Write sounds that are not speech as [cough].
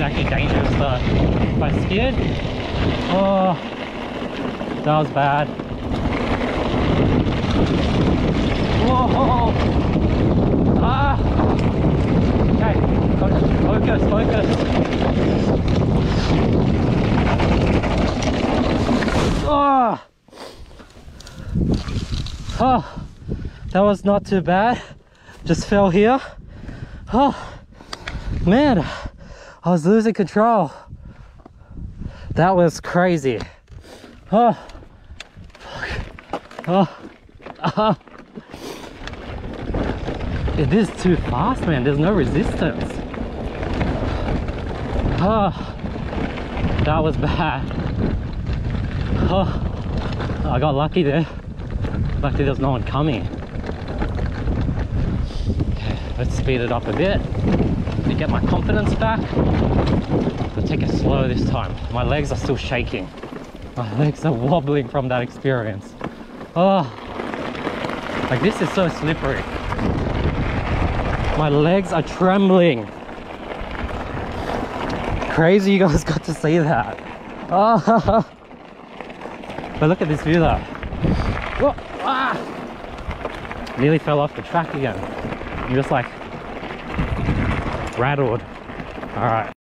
actually dangerous but If I skid, oh, that was bad. Whoa! Ah! Okay, focus, focus. Oh! Oh, that was not too bad. Just fell here. Oh, man, I was losing control. That was crazy. Oh, oh, oh. It is too fast, man. There's no resistance. Oh, that was bad. Oh, I got lucky there. Luckily there's no one coming. Okay, let's speed it up a bit get my confidence back. I'll take it slow this time. My legs are still shaking. My [laughs] legs are wobbling from that experience. Oh, like this is so slippery. My legs are trembling. Crazy you guys [laughs] got to see that. Oh, [laughs] but look at this view though. Whoa, ah! Nearly fell off the track again. I'm just like rattled. All right.